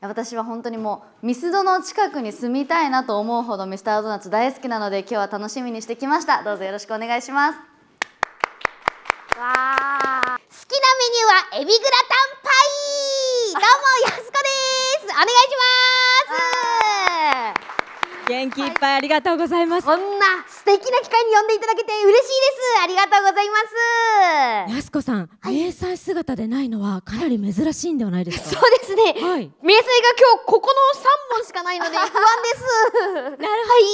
私は本当にもうミスドの近くに住みたいなと思うほどミスタードーナツ大好きなので今日は楽しみにしてきました。どうぞよろしくお願いします。わ好きなメニューはエビグラタンパイ。どうもやすこです。お願いします。元気いっぱいありがとうございます。こんな素敵な機会に呼んでいただけて嬉しいですありがとうございますやすこさん、迷彩姿でないのはかなり珍しいんではないですか？そうですね、はい。明細が今日ここの3本しかないので不安です なるほど。はい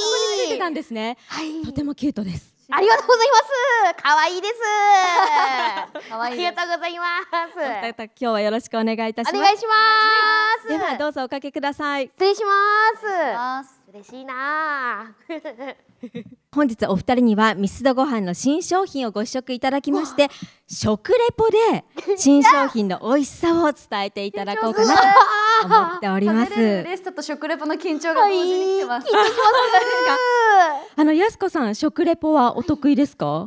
そてたんですね。はいとてもキュートです。ありがとうございます可愛いです 可愛いですありがとうございます今日はよろししくお願いいたします。お願いしますではどうぞおかけください。失礼しますます嬉しいな。あ 本日お二人にはミスドご飯の新商品をご試食いただきまして食レポで新商品の美味しさを伝えていただこうかなと思っております。レストと食レポの緊張が同時に来てます、あのやすこさん食レポはお得意ですか？ま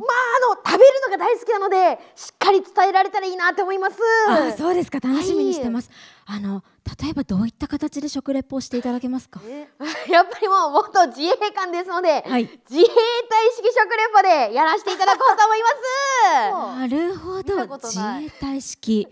大好きなのでしっかり伝えられたらいいなって思います。あそうですか。楽しみにしてます。あの例えばどういった形で食レポをしていただけますか？やっぱりもう元自衛官ですので、はい。自衛隊式食レポでやらせていただこうと思います。なるほど。自衛隊式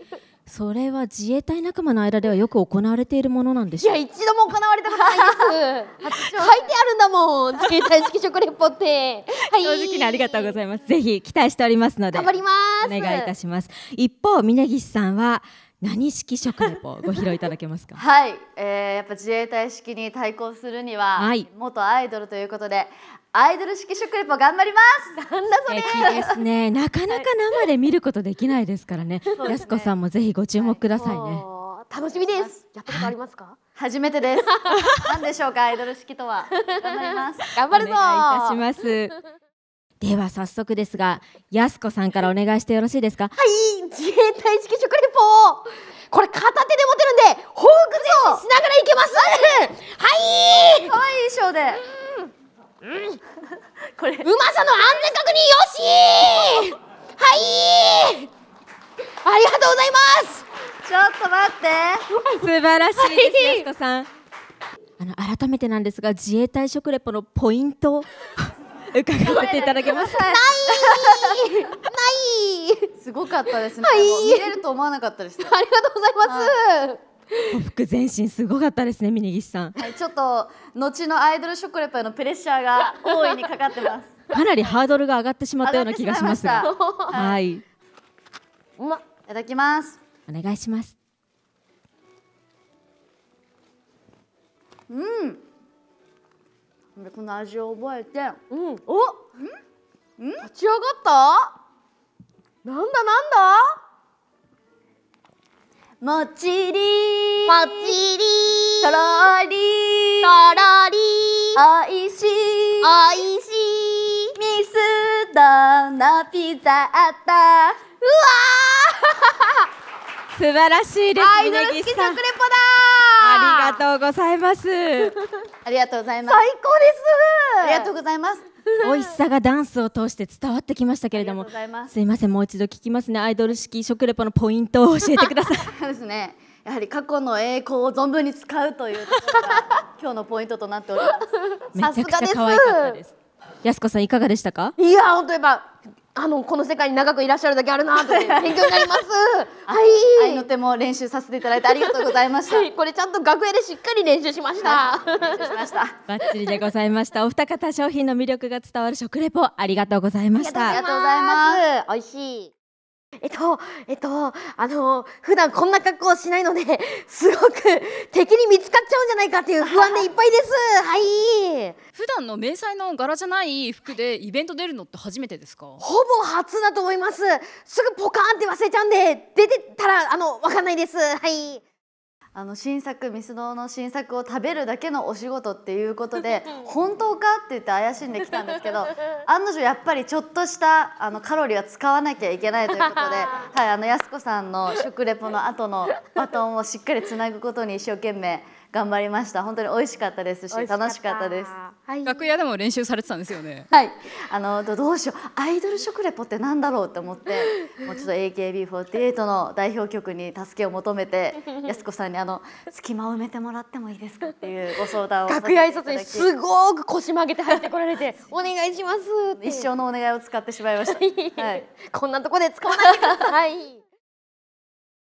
それは自衛隊仲間の間ではよく行われているものなんでいしょうや一度も行われたことないです。書いてあるんだもん。自衛隊式食レポって。はい。正直にありがとうございます。ぜひ期待しておりますので。頑張ります。お願いいたします。一方峯岸さんは何式食レポを ご披露いただけますか？はい、えー、やっぱ自衛隊式に対抗するには、はい。元アイドルということでアイドル式食レポ頑張ります。なんだそれ。素敵ですね。なかなか生で見ることできないですからね。やすこさんもぜひご注目くださいね、おー楽しみです。やったことありますか？初めてです。何でしょうかアイドル式とは。頑張ります。頑張るぞ。お願いいたします。では早速ですがやすこさんからお願いしてよろしいですか？はい自衛隊式食レポをこれ片手で持てるんでホーク前進しながらいけます。はい。可愛い衣装で。これ。うまさの安全確認よし。はい。ありがとうございます。ちょっと待って。素晴らしいです、やすこさん。あの改めてなんですが、自衛隊食レポのポイントを 伺わせていただけますか？ないすごかったですね、はい。見れると思わなかったです。ありがとうございます。ほふ前進すごかったですね、峯岸さん。はい、ちょっと後のアイドル食レポへのプレッシャーが大いにかかってます。かなりハードルが上がってしまったような気がしますが。はい、うまいただきます。お願いします。でこの味を覚えて。うん。おん？立ち上がった？なんだなんだ？もちり。もちり。とろり。とろり。おいしい。おいしい。ミスドのピザあった。素晴らしいです、アイドル。式食レポだありがとうございます。ありがとうございます。最高です。ありがとうございます。美味しさがダンスを通して伝わってきましたけれどもす。すいませんもう一度聞きますね。アイドル式食レポのポイントを教えてください。そうですね。やはり過去の栄光を存分に使うというところが今日のポイントとなっております。めちゃくちゃ可愛かったです。やすこさんいかがでしたか？いや本当やっぱあのこの世界に長くいらっしゃるだけあるなと勉強になります。はい。愛の手も練習させていただいてありがとうございました。はい。これちゃんと楽屋でしっかり練習しました。練習しました。バッチリでございました。お二方商品の魅力が伝わる食レポありがとうございました。ありがとうございます。美味しいえっとえっとあの普段こんな格好をしないので すごく敵に見つかっちゃうんじゃないかっていう不安でいっぱいです。はい。普段の迷彩の柄じゃない服でイベント出るのって初めてですか？ほぼ初だと思います。すぐポカーンって忘れちゃうんで出てたらあのわかんないです。はいあの新作ミスドの新作を食べるだけのお仕事っていうことで本当かって言って怪しんできたんですけど 案の定やっぱりちょっとしたあのカロリーは使わなきゃいけないということで、はい、あのやすこさんの食レポの後のバトンをしっかりつなぐことに一生懸命頑張りました本当に美味しかったですし楽しかったです。ははい。楽屋でも練習されてたんですよね。はい、あのどどうしよう。アイドル食レポってなんだろうって思ってもうちょっと AKB48 の代表曲に助けを求めて やす子さんにあの隙間を埋めてもらってもいいですかっていうご相談を楽屋挨拶にすごく腰曲げて入ってこられて お願いします一生のお願いを使ってしまいました。はい。こんなとこで使わないでください